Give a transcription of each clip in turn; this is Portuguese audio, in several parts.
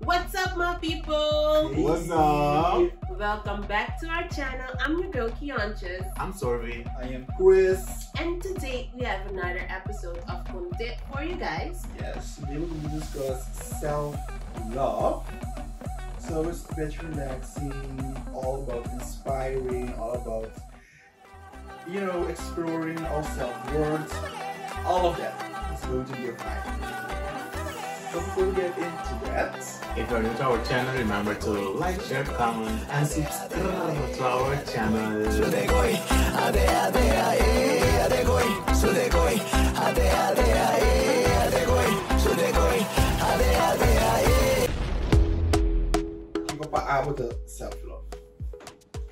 What's up, my people? What's up? Welcome back to our channel. I'm your girl, Keonchus. I'm Sorvy. I am Chris. And today we have another episode of content for you guys. Yes, today we're going to discuss self-love. So it's a bit relaxing, all about inspiring, all about, you know, exploring our self-worth, all of that. It's going to be a vibe. So before we get into that, If you're new to our channel, remember to like, share, comment, and subscribe to our channel. we go paabot the self-love.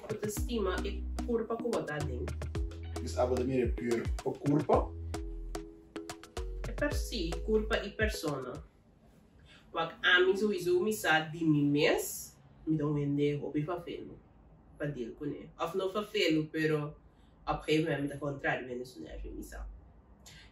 Autoestima e curva ko botar ding. Dus abot de meer puur op curva. É per si, curva e persona. Wak ami sowieso mi sa di mi mes, mi don wende hobby fafelo. Pa deal ko ne. Of no fafelo, pero op een gegeven moment, met de contrario, wende so nerve mi sa.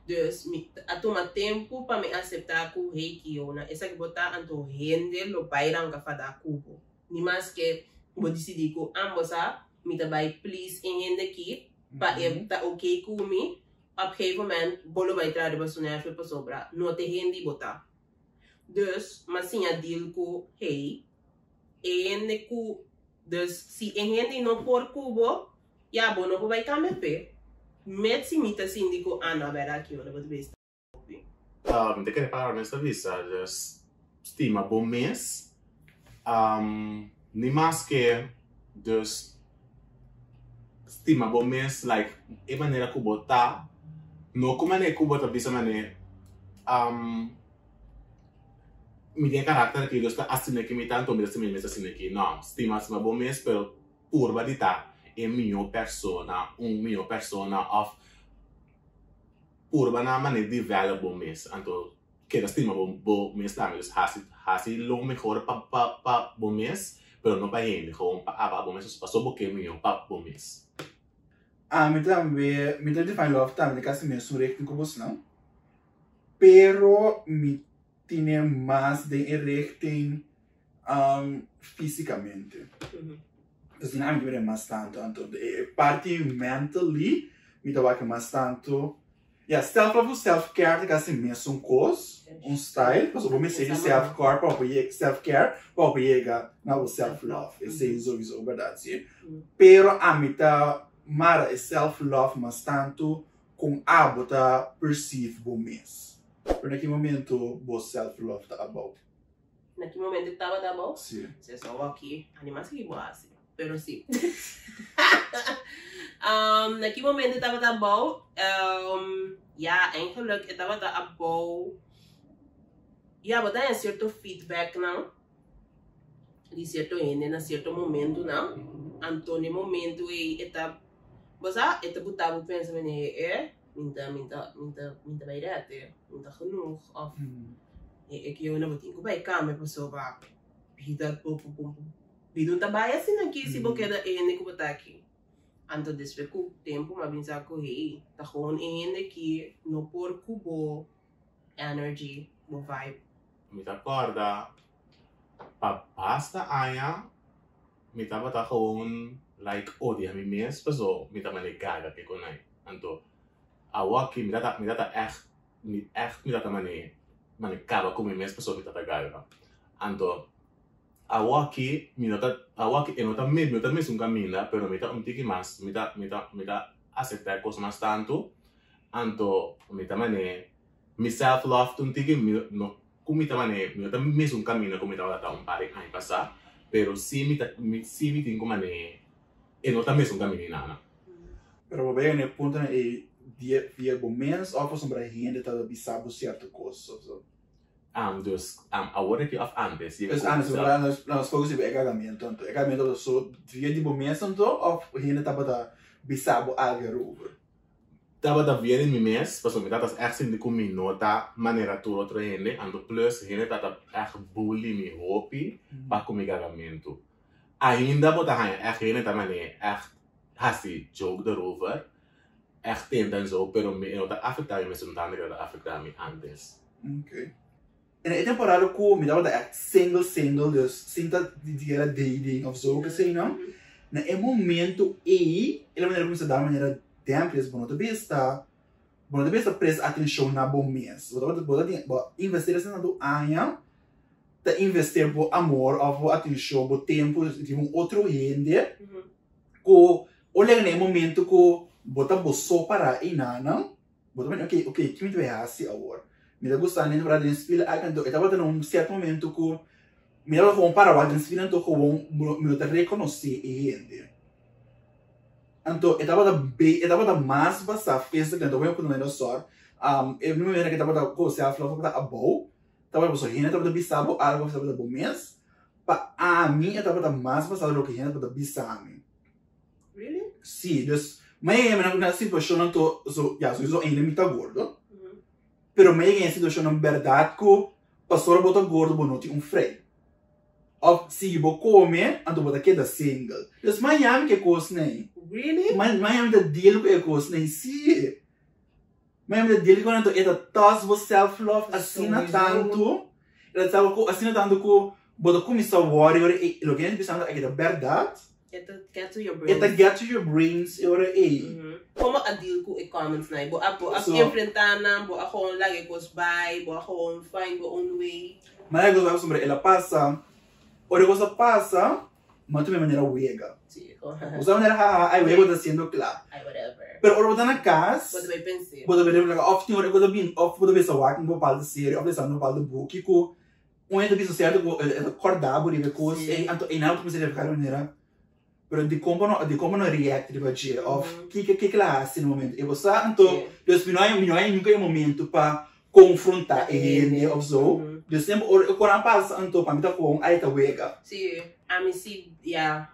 Dus, mi, ato ma tempo pa mi acceptar ku hei ki yo na esa ki bota anto hende lo bairang ka fada kubo. Ni mas ke, bo decidi ko, ambo sa, mi ta bay please in hende ki, pa Mhm. e tá ok com mim, op een gegeven moment, bolo vai entrar de sonhar para sobra, não te hindi botar. Dus, mas sim a deal com, hey, e ende ku, dus, si en hindi não por cubo, ya bo não vai cambiar pe. Met si mita sindi ko, ah, não, vera aqui, olha, vou te. Um, de querer parar nessa vista, dus stima bom mês. Um, nem mais que, dus stima bom mês, like, e maneira que botar, não como maneira que botar, bisa um, μηδέν καράκτερα και είδος τα ασυνέκη με ήταν το μήνα στιγμή μέσα στην εκεί. Να, στη μας με από μέσα, πέρα, ούρβα διτά, ε μιο περσόνα, ο μιο περσόνα, αφ, ούρβα να μάνε διβέλα από μέσα, αν το και τα στήμα που μου είναι στάμιλος, χάσει λόγω με χώρα πα πα πα πα μες, πέρα νόπα γίνει, χώρα πα πα πα μες, πα σώπο και μείω πα πα μες. Α, μετά με, μετά τη φαϊλό αυτά, με κάθε μία σου ρίχνει κόπος να, πέρα με tiene más de erecting um, físicamente. Dus die naam gebeuren mais tanto. Então, de parte mentally, me que mais tanto. Ja, self-love self-care, que assim mesmo um cos, um style, mas eu vou me ser self-care, para eu self-care, para eu na o self-love. Esse é sowieso verdade, sim. Uhum. Pero a mita mara é self-love, mas tanto com a bota perceive bom mês. Naquele momento, o self-love tá about. Naquele momento estava da bom, Sim. você só aqui, animação que boa assim, pero sim. um, naquele momento estava da bom, um, ja, eigenlijk, het was da bom, ja, maar dan een certo feedback, não? De certo ende, na certo momento, não? Antônio momento, e eta, você, eta botava o pensamento, é, minta, minta, minta, minta bij dat, minta ko ba ikame pa so ba hita po po po po bidun tabaya sin aqui se Mm. bo queda ene ko bataki anto despe ko tempo mabinsa ko hey tahon ene ki no por kubo energy bo vibe Me acorda, pa basta aya, me tava tá gewoon like odia mi mês, paso me tá maneira gaga que conai. Então, a waki me dá me dá echt echt me dá maneira maneira cava com mi mês, paso me tá gaga. Então, a waki me dá a waki eu não tá me me tá mesmo caminha, pero me tá um tiki mais, me dá me dá me dá aceitar coisas mais tanto. Então, me tá maneira me self love um tiki me no kumita man eh, mi tam mesmo caminho como estava tá um pare ai passar, pero si mi ta mi si mi tingo man eh, e não tá mesmo caminho nada. Pero vou ver, né, ponto, né, e via bom mês, ou fosse para renda, tá bisabo certo coisa. So. Um, dus um, agora que of antes, Dus anders, nós, nós, nós focus em egagamento, então, egagamento, so, via de mês, então, ou renda tá para bisabo algo over. Tava da in mi mes, pas mi tatas echt sin di kumi nota maneira tu outro hende, ando plus hende tata echt bully mi hopi, pa kumi gagamento. Ainda bota hanha, echt hende tamane, echt hasi joke erover, echt tenta en zo, pero mi nota afectar mi mesmo tanda que afectar mi antes. Ok. En een temporada ko, mi dat echt single single, dus sinta di dia dating of zo, kasi no? Na e momento e, ele maneira como se dá maneira temples, bono to besta, bono to besta presta atenção na bom mês. Investir assim na do anha, ta investir bo amor, ou bo atenção, bo tempo, de um outro rende, ko olha ne momento ko bota bo so para inana bota bem ok ok que me vai assim agora me dá gostar nem para den spila a canto eu tava num certo momento ko me dá com para o den spila então com me dá reconhecer e ende então eu tava da bem eu tava da mais basta fez que então eu quando não só um eu não me lembro que tava da coisa a flor da abo tava da pessoa tava da bisabo algo tava da bom mês pa a mim eu tava da mais basta do que tava da bisami. Really? Sì, dus, io in una situazione to, so, ja, sowieso ainda me tá gordo, Mhm. pero ma io in situazione verdade que pastor bota gordo bonoti um frei. Of se bo come, ando bota queda single. Dus ma io que cos nem. Really? Ma ma io da deal com cos nem. Ma io da deal com anto eta tas vo self love assina tanto. Ela tava com assina tanto que bota começar warrior e lo que a gente pensando é que da verdade. Ito, get to your brain. Eta get to your brains, ora e. Mhm. Como adil ko e-comments na bo ako So- enfrentar na bo ako lagi ko by bo ako find your own way. Mas eu gosto sobre ela passa, ora coisa passa, mas me maneira uega. Sí, ko. Usa maneira ha, ai uega tá sendo claro. Ay, whatever. Pero ora botar na casa, do I pensar? pode ver like off tinha ora coisa bem, off pode ver só walking no pal de série, off pensando no pal de book, que um ainda bicho certo, acordar ver coisas, Sim. e anto e não comecei a ficar maneira. Pero de como não, de como não react de bater, off, Mhm. que que que classe no momento. E você então, Sí. dus não é não é nunca é momento para confrontar ele, of so. Dus sempre, ora quando passa anto para mim tá com aí tá uega. Sí, a mí sí, ya,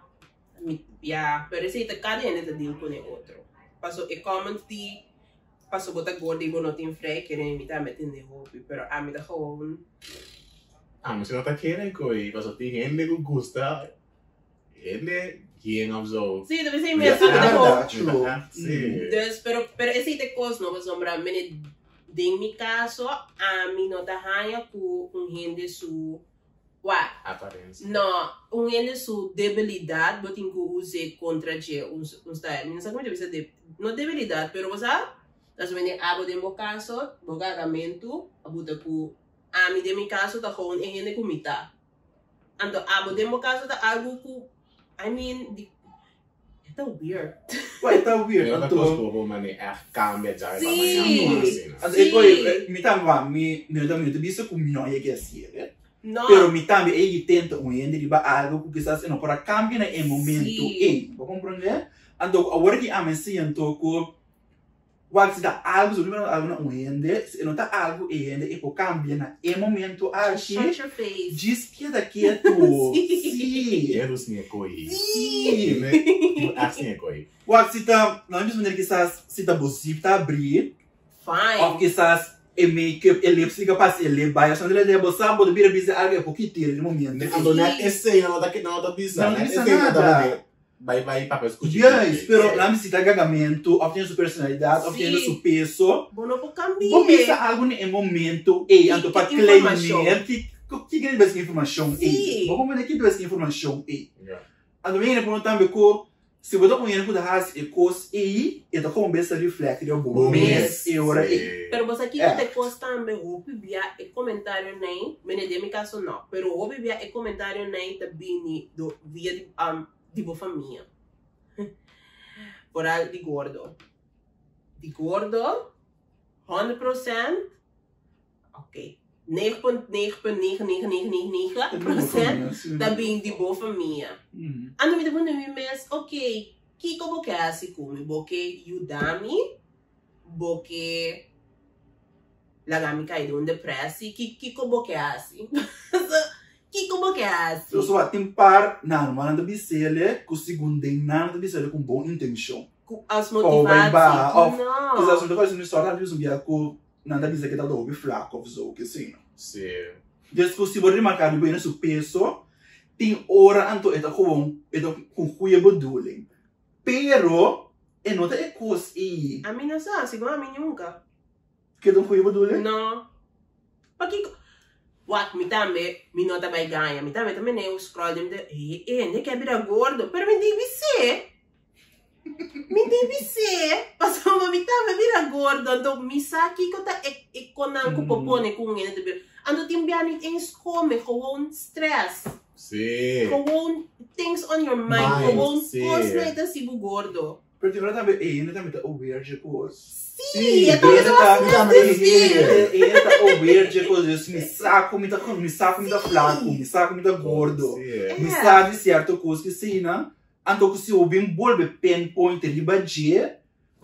mi- ya, pero te cada en este deal con el otro. Paso e-comments di, paso bota gordo y bono tin frey, que ne mitad meten de hobby, pero a mí da gewoon, Ah, mas se não tá querendo coi, mas ti gente que gusta, gente of zo. sí, debe ser de gewoon. True. Sim. Dus, pero, pero ese te cos no, sombra, mene, de mi caso, a mí no ta hanya ku un gente su, wa, Aparência. No, un ende su debilidad, botin ku use contra je un un style. Não sei como deve ser de, no debilidad, pero você das mene abo de mo caso, bogagamento, abuta ku a mi de mi caso ta gewoon en ende kumita. Ando abo de mo caso ta algo ku I mean, di, ito weird. Ué, tá weird. Eu não Então, tô com uma né, a cambia já Sim. assim. Alltså, Sì. e poi mi tamba mi mi da mi visto come non è che sia, eh. No. Pero mi tambi e gli tenta un ende di ba algo che quizás no para cambia nel momento Sì. e, vuoi comprendere? Ando agora que a me si anto ko Wag se dá algo sobre algo na um ende, se não tá algo e ende e po cambia na e momento your face. Diz que daqui é tu. Sim. Sim. Eros nie coi. Sim. né? Assim é coi. Wag tá, não é mesmo maneira que estás se tá possível tá abrir. Fine. Of quizás e make ele psica passe ele vai achando ele é bossa pode vir a dizer algo é pouquinho tiro no momento. Ando na esse não tá que não tá bizarro. Não bisa Esse não nada. Vai vai papel escutar. Yes, pero lá me cita gagamento, sua personalidade, of tem Sim. seu peso. Bono po cambiar. Vou pensar algo no momento e anto para Que claimar informação? que que que deve ser informação e. Sim. Vou como é que ser informação e. Yeah. Ando bem por também que se você conhece que das e cos e e tá como bem se reflete de bom Bom mês e hora e. Pero você aqui É. te costa também roupa via e comentário nem, mene de mi caso não, pero roupa via e comentário nem também do via de um de boa família. Por al de gordo. De gordo 100% ok. 9.99999% também de boa família. Hum. Ando me depois me mes, ok, que como que é assim como, porque yudami, porque lagami cai de um depressi, que que como que é assim? Que como que é assim? So so tem par não, mas anda bisele, com segundo não anda bisele com boa intenção. As vai ba, motivações, não. Quizás uma coisa no história viu um dia com nada bisele que tá do flaco of so que sim. Sim. Después, se você remarcar bem no seu peso, tem hora anto ito gewoon, ito com goede bedoeling. Pero, e nota é coisa e A mim não sabe, segundo a mim nunca. que é um goede bedoeling? Não. Porque Wak, mi tambe, mi nota vai ganha. Mi tambe também nem o scroll de mi de, eh, eh, ne quer virar gordo. Pero mi deve ser. Mi deve ser. Passou, mi tambe vira gordo. Então, mi sa que tá e, e konan ko Mm. popone com ele. de- Ando timbian niet eens komen, gewoon stress. Sim. Gewoon things on your mind. Mind, Gewoon sim. constant si gordo. Pero tipo, eh, tá é tá, ele tá, exaustivo, sim. ele ele tá aware de coisas. Me saco, me tá, me saco, me tá flaco, me saco, tá gordo. Me sabe certo coisa que sim, né? Então, se eu bem bolbe pinpoint riba de,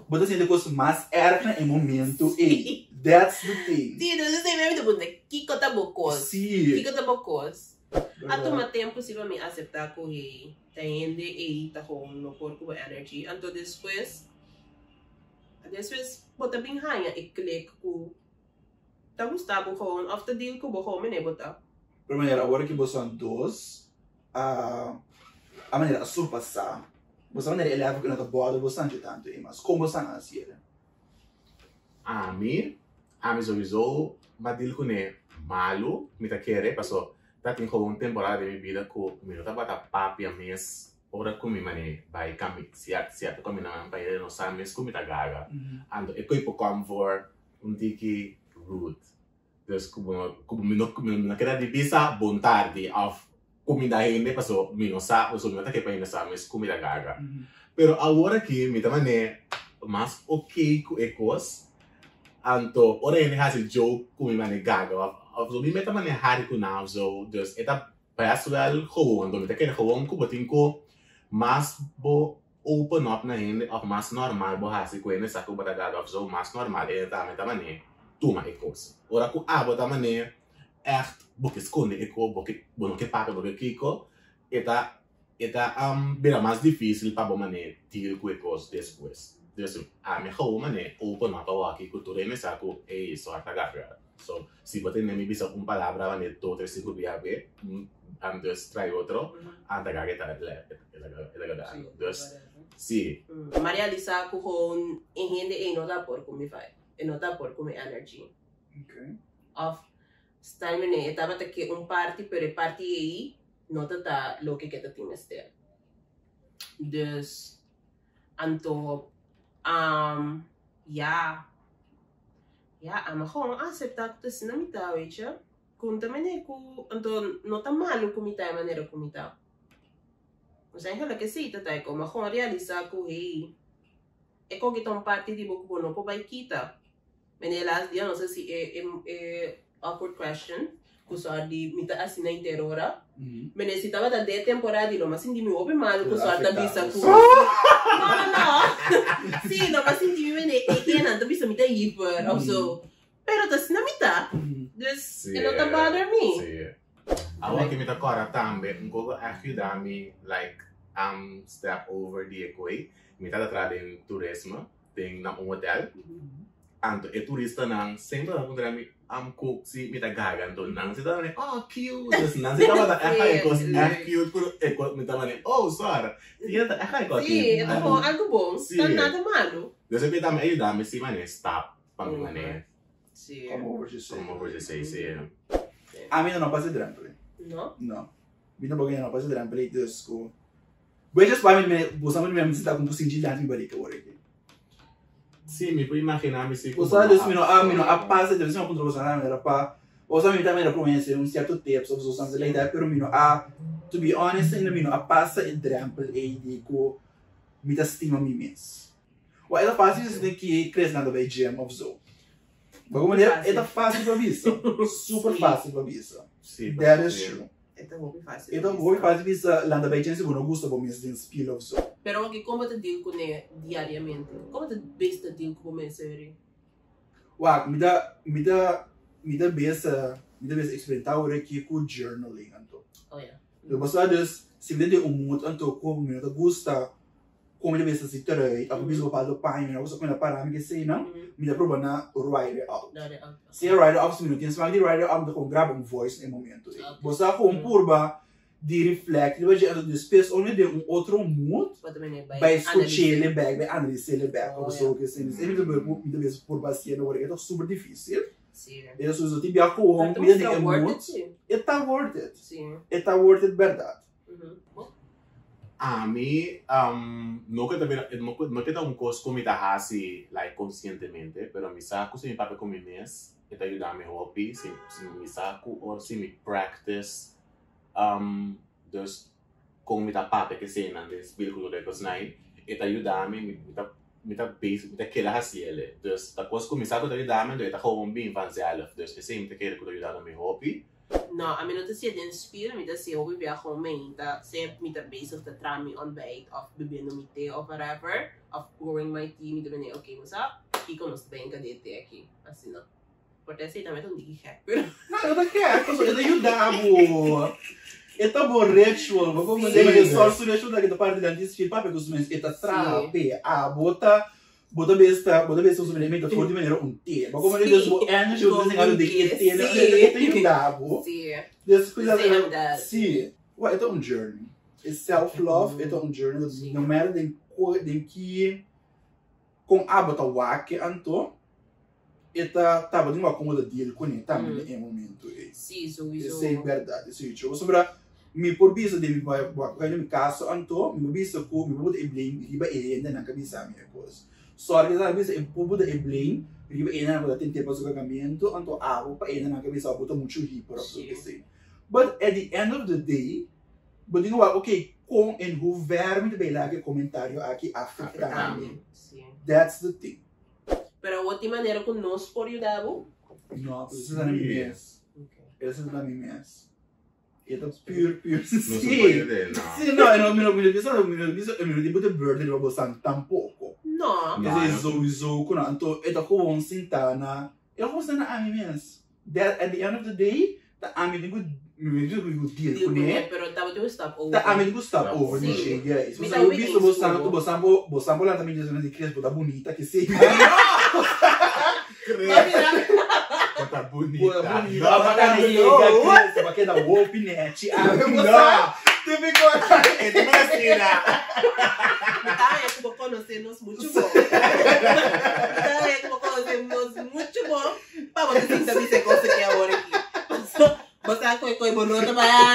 bota assim, coisa mais erra em momento. E that's the thing. Sim, não sei mesmo bunda. Kiko tá bocos. Sim. Kiko tá bocos. A toma tempo me aceitar com Tá indo e com no corpo energy. Então depois, depois bota rainha e clique com tá gostado com after deal com o homem né bota. Pero maneira, agora que você dois, a a maneira a surpassar. Você maneira ele é que não tá boa, você não tanto, mas como você não assim? Ami, ami sowieso, madil ko ne malu, mita kere, paso, dating ko un temporada de mi vida ko, minuta bata papi a mes, ora ko mi mane, bai kami, siat, siat ko mi naman pa no sa mes ko mita gaga. Ando, eko ipo comfort, un tiki root. Dus como, como mi no, mi no queda di bisa, bon tardi, of, comida hindi, paso, mi no sa, paso, mi no take pa yun sa mes, comida gaga. Pero agora que me também mas ok com ecos, anto ora ele has a joke com me mane gaga, of me now so, dus eta best wel gewoon, dan met ik gewoon ko botin ko mas bo open up na hindi of mas normal bo hasi ko ene sa ko bata gaga of so mas normal ele ta meta mane tuma ecos. Ora ko abo ta mane echt boke esconde eco boke bueno que pape boke kiko eta eta um, bira mais difícil para bom mané deal com coisas depois. Dus a minha rua mané open up a aqui cultura e saco é isso a tagar. So, se você nem me bisa uma palavra mané todo esse grupo ia ver, um dus trai outro, a tagar que tá ele ele ele Dus sim, Mm. Maria Lisa ko gewoon in hindi e nota por kung mi fai. E nota por kung mi energy. Ok. of style me ne estaba te que un party pero el party aí nota ta lo que que te tienes ter dus anto um ja ja ama gewoon acceptar que se não me tá weet je kun também né ku anto não tá malo kumita a maneira kumita mas eigenlijk que sim tá tá como gewoon realizar que hey é como que um party de boco não pode vai kita Menelas dia não sei se é, é, é awkward question kusar di mita asina interora Mhm. Mene si tava da de temporada lo mas hindi mi open mal Sì, kusar da bisa affettato, ku sì. No no no Sì, no mas hindi mi mene e ena da bisa mita hiper Mm. also Pero tas na mita Mhm. This Sì, it not bother me Sì. Awa que me tá agora também, um pouco ajudar me like um step over the equate. Me tá atrás em turismo, tem na um hotel. Anto, e turista nang sempre na punta mi am cook si mita gagan to nang sita ni oh cute dus nang sita mata eka Sì, eko sì. eh cute pero eko mita mani oh sar tiya ta eka eko Sì, ito po algo bom Sì. Tan nada malo dus mita me ayuda me si mani stop pang Mhm. mani Sì Como hoje sei. como você sei si A mim não passa trampolim. No? Não. Mina bagay não passa trampolim dus ko. Boy just pa me bosa mo me sita kung pusin dilan mi balik ka work. si mi puoi immaginarmi si Bosa dus mino a mino a passa de cima contra bosa na era pa. Bosa mi também era conhecer um certo tempo sobre os something like that, pero mino a to be honest, ainda mino a passa e trample e di ko mi ta stima mi mes. Wa ela fácil isso que cresce nada vai gem of zo. De alguma maneira, Fácil. é fácil pra vista. Super Sim. fácil pra vista. si That is true. Ito mo fácil Então, vou fazer isso lá da Beijing, se não gosta, vou me dizer spill of so. Pero que como te deal con ne diariamente Como te best deal con me série Wag, me dá, me dá, me dá besa, me dá besa experimentar o com journaling, anto. Oh yeah Eu gosto dus, se me dá um muito, anto, como me dá gosta, como me dá besa se terei, a biso para do me me que sei, não? Me dá prova na it out. Se it out, se me se me dá write it out, me dá com grava um voice em momento. Okay. Você com purba, de reflect, de hoje, de space, onde de um outro mood, bij escuchar ele back, bij analyseren ele back, Oh, of zo. Que assim, ele também me deve por bacia no é super difícil. Sim. E tibia com Mas cuida de tá worth it, emote. sim. E tá worth it. Sim. E tá worth it verdade. Uhum. A mí, um, no que te vira, no, que- no que te cos como te hasi, like, conscientemente, pero mi saco si mi papá con mi mes, que te ayuda a mi hobby, si, si mi saco, o si mi practice, um, dus, con mi papá que se nan, des, bil kudo de kosnai, e te ayuda a mi, mi mi ta base, mi kela hasi ele, dus, ta cos con mi saco te ayuda a mi, do e ta gewoon bin van zelf, dus, e se mi te kela kudo ayuda a mi hobby, Nou, a mim não te se inspira, me te se eu viver com mim, tá sempre me tá bezig te tram me ontbijt of bebendo me thee of whatever, of pouring my tea, me te benen, oké, mas ah, aqui com nos bem, cadê te aqui? Assim não. Porque assim também não digo que Não, eu não quero, eu só eu ajudavo. E tá bom ritual, vou Sim. dizer, só se ritual daqui da parte da disse, papi, que os meus e tá trape, a bota bota besta, bota besta os elementos for de maneira um T. Vou como dizer, vou anos eu vou desenhar de que T, né? Eu te ajudavo. Sim, Des coisas sim, é. Ué, é um journey. É self-love, é um journey. No matter de de que com a bota wake anto, eta tava de uma cômoda dele Hum. em momento. é. Sim, isso, Isso é verdade, isso é. Sobre mi por bisa de mi vai vai no caso anto, mi bisa ko mi buda e blame riba e ainda na cabeça minha coisa. Só que sabe se eu buda e blame riba e ainda na tem tempo de pagamento, anto abo pa ainda na cabeça buta muito ri por Sim. que sei. But at the end of the day, but you know what, okay, com en hoe ver me de lage comentário aqui africano. Também, sim. That's the thing. Pero a outra maneira que nós por ajudar, No, isso é na minha mes. ok. Isso é na minha mes. Ito pure, pure. no se Sim. puede, no. Sì, no, no, mi mi penso mi mi mi mi di bird robo san tampoco. Não, No. Kasi zo zo kuna anto ito ko won sintana. Ito ko sana ami mes. That at the end of the day, ta ami di ko mi di ko deal digo, ko ne. pero tava de stop over. Ta ami di ko stop Stop over ni Sì. che guys. Mi So dà eu un visto big bo san insumo. bo sambo bo sambo la também diz di crespo da bonita que sei. Está bonita. Boa bonita. No, Ba ka ni no, ga no. crespo ba ke da wolf ni chi. No. Típico. Mo na sila. Tá, é como conhecermos muito bom. Tá, é como conhecermos muito bom. Para você sentir essa coisa que é agora aqui. Você é coi coi bonita para.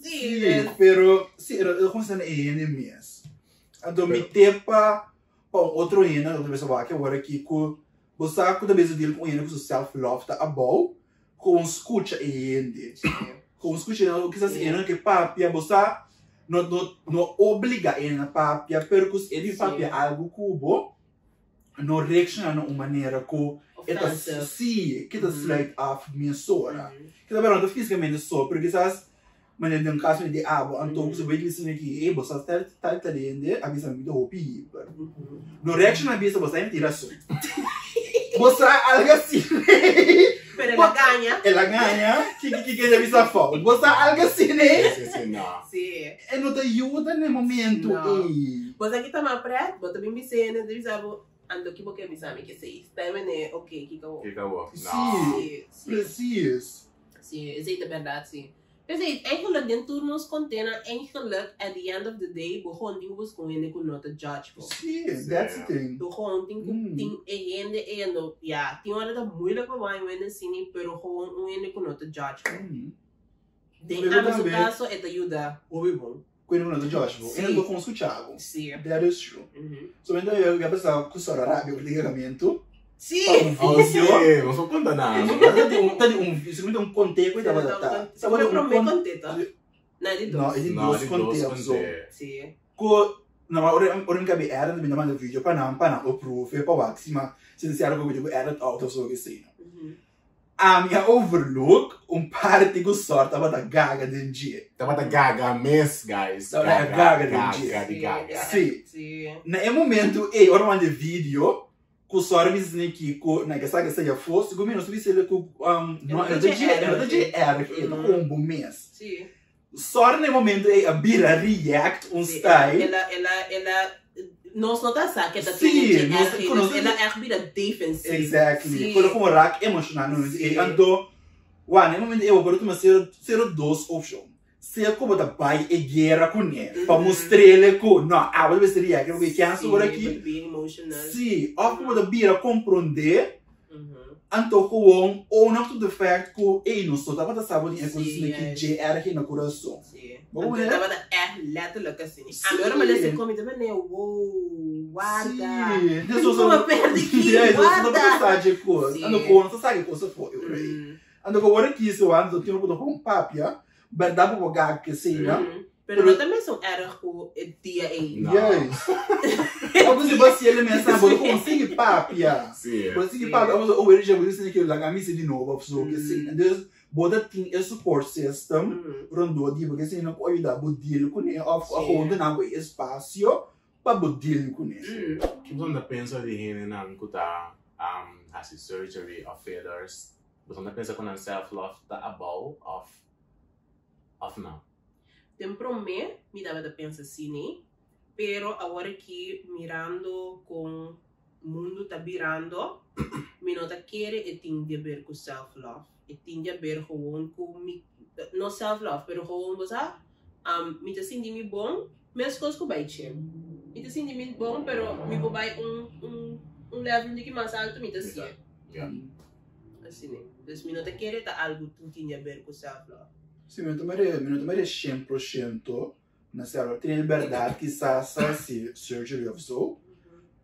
Sim, Sì, é. però sì, era era come se ne è in mies. Ando mi tepa pa un outro ina, outra pessoa que agora aqui com você com da mesa dele com ina com seu self love tá abau com escuta e ende. Com escuta não que se ina que papia você no no no obriga ina papia pero que ele papia algo cubo no reaction na uma maneira sì, che da Mhm. slide off minha sora. Uhum. Kita barang tu fisicamente só, porque quizás mas no caso de abo, então Uhum. você vai dizer que e você está está talende, a visa muito hopi. Uhum. No reaction a visa você tira só. Você algo assim. Pero ela ganha. Ela ganha, que que que que a visa fall. Você algo assim, né? Yes, yes, yes, no. Sim. E não te ajuda no momento, Não. Você aqui tá mais preto, bota bem bicena, deve saber. Ando aqui porque me sabe que sei. Tá, né? Ok, que que eu. Wo. Sim. No. Sim, sim. Precies. Sim, is het verdade, sim. Dus het, eigenlijk, den turnos container, eigenlijk, at the end of the day, begon die was com ele com nota judge. po. Sim, that's the thing. Gewoon, tem Mm. tem e ende e endo, ja, tem hora da moeilijk para vai wende cine, pero gewoon um ende com nota judge. po. Hum. Tem Eu a meu também. caso é te ajuda, ouve bom. Quando não é do Joshua, Sim. eu não com o Thiago. Sim. That is true. Uhum. So, então eu ia pensar que o o ligamento, Sim! Oh, sim. Mas o conta na. Tadi um, um, segundo um conte ko tava data. Um from may conte contento. Na di No, dos. No, dos di dos conte. Sim. Ko na ma ora ora ngabi era na binama do video pa na pa na approve pa wax ma sincero ko video edit out of so que sei. Uhum. A minha overlook um parte go sorta ba da gaga den dia. Tama ta gaga miss, guys. Tama ta gaga din dia. Gaga gaga. Sim. Sim. Na momento e ora mande video ku sora mi zne ki ko na ga saga seja fosse go menos vi se le ku um no dia era, era de dia era que Uhum. com um mês. Sim. No momento é a bira react um style. Ela, ela, ela, nós não tá sabe que ela Sim, nós- ela é a defensive. Exactly. Quando como rack emocional no e ando wa no momento eu agora tu ser ser dos option. Se como da pai e guerra com ele, para mostrar ele que não, ah, vou ver se ele é, que eu quero Sim, agora aqui. Sim, ou como da bira compreender, então gewoon own to the fact que ei, não sou, tava da sábado em coisas Sim, que é. J era no coração. Vamos ver? tava da- é letterlijk assim. Sim. Agora, mas esse come também, né? Uou, guarda. Uma aqui, isso não guarda. com, não sabe coisa foi, right? Hum, Ando com hora que isso ando, tinha um com papia, verdade para pagar que sim, né? hum. Pero não também são erg com o dia aí. Não. Yes. Alguns de você ele mensa, vou conseguir papia. Sim. Sim. papia, vamos o ele já dizer que eu largar missa de novo, pessoa que sim. Então, boda tem esse support system. Rondo di porque se não pode dar budil com ele, of a Sim. ronda na espaço para budil com ele. Que você pensa de hene na kuta um has surgery of failures. Você pensa com self love tá above of não. Tempo me, me dava de pensar assim, né? Pero agora que mirando com o mundo tá virando, me não tá querer e tem de ver com self-love. E tem de ver gewoon com mi, não self-love, pero gewoon você, um, me tá sentindo bom, mesmo coisas que vai ter. Me tá sentindo bom, pero me vou vai um, um, um level de que mais alto me tá sentindo. Yeah. Assim, né? Então, me não tá querer tá algo que tem a ver com self-love. Sim, meu tomare, meu tomare 100% na selva. Tem liberdade que sa sa si surgery of so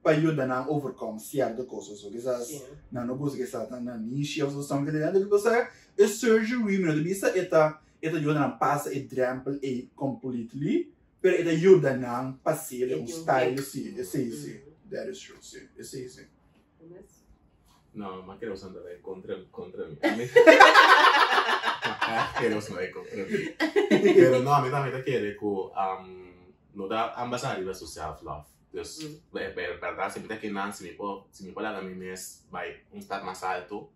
para ajudar na overcome certas coisas. So, que sa Sim. na no gosto que sa na niche of so são que dentro que você é surgery, meu de bisa eta eta ajuda na passa e trample e completely, pero eta ajuda na passar um style sim, sim, sim. That is true, sim. Sim, sim. Mas- No, ma quiero usar contra contra mí. A mí quiero usar de contra mí. Pero no, a mí también te quiere que um no da ambas arriba su self love. Dus, Mm. é é verdade, sempre que não, se me pode, se me pode dar mim mês, vai um estado mais alto,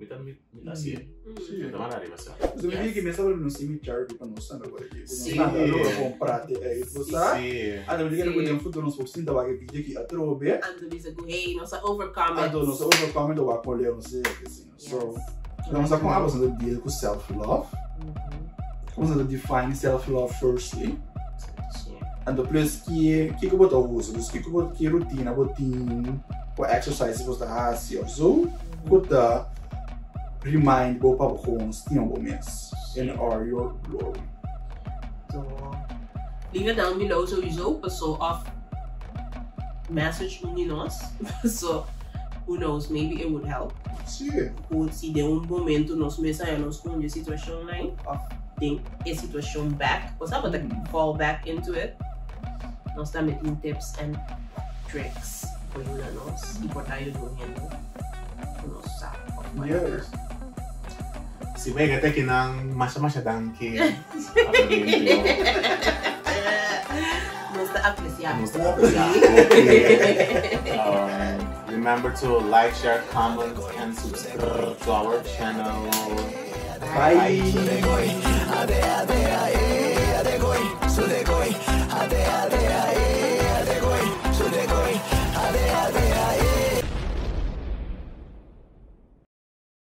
me dá me dá assim. Hum. Sim. Me dá mais arriba, sabe? Mas eu vi que me estava no cemitério para não saber agora aqui. Sim. Não, não vou comprar aí, você Sim. Ah, não, diga Sim. que no futuro nos pouquinho da vaga vídeo aqui a trobe. Ando bisa go, hey, nossa overcome Ah, it. do nosso outro comment do acolher, não sei, assim. So, vamos a com a você deal com self love. Vamos a define self love firstly. And plus que que que botar uso, dus que que botar que rotina, botin, o exercise você tá assim, so, botar remind bo pa gewoon stian bo mes in our your glory. So, liga down below sowieso, so off message uni nós. so, who knows, maybe it would help. Sim. Ou se de um momento nós pensamos com a situação lá, of tem a situação back, ou sabe, mm fall back into it. Nós estamos metendo tips and tricks para ajudar nós e para ajudar o nosso saco. Yes. Si may gata kinang masya-masya dangki. Nós está apreciando. Nós tá apreciando. Remember to like, share, comment, and subscribe to our channel. Bye. Ade